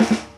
Bye.